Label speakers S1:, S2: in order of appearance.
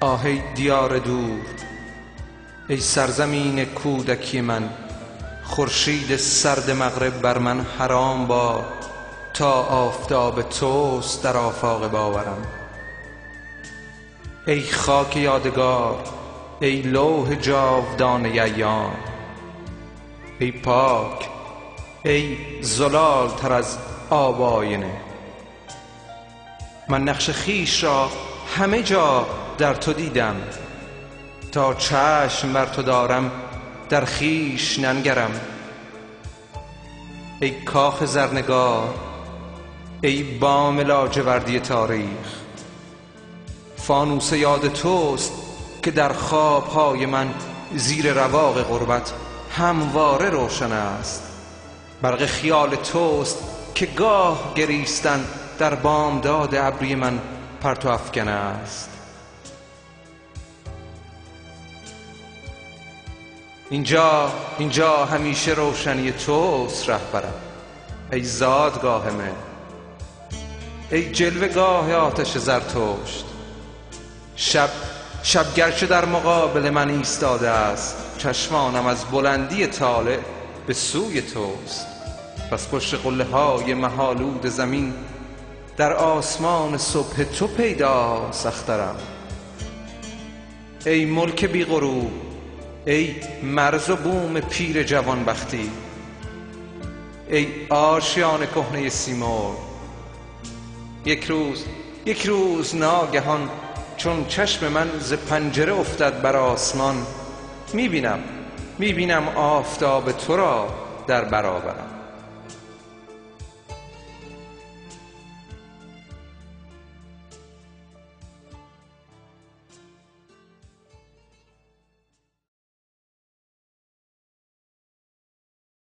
S1: آهی دیار دور ای سرزمین کودکی من خورشید سرد مغرب بر من حرام باد تا آفتاب توست در آفاق باورم. ای خاک یادگار ای لوح جاودانه ایام ای پاک ای زلال تر از آب آینه. من نقش خویش را همه جا در تو دیدم. تا چشم بر تو دارم در خویش ننگرم. ای کاخ زرنگار ای بام لاجوردی تاریخ. فانوس یاد توست که در خوابهای من زیر رواق غربت همواره روشن است. برق خیال توست که گاه گریستن در بامداد ابری من پرتو افکن است. اینجا اینجا همیشه روشنی توست رهبرم. ای زادگاه من. ای جلوه گاه آتش زرتشت. شب شب گرچه در مقابل من ایستاده است چشمانم از بلندی طالع به سوی توست. پس پشت قله های مهالود زمین در آسمان صبح تو پیدا سخترم. ای ملک بی غروب ای مرز و بوم پیر جوانبختی ای آشیان کهنه سیمرغ. یک روز یک روز ناگهان چون چشم من ز پنجره افتد بر آسمان می بینم می بینم آفتاب تو را در برابرم.